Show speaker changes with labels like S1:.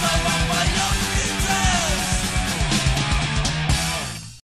S1: That's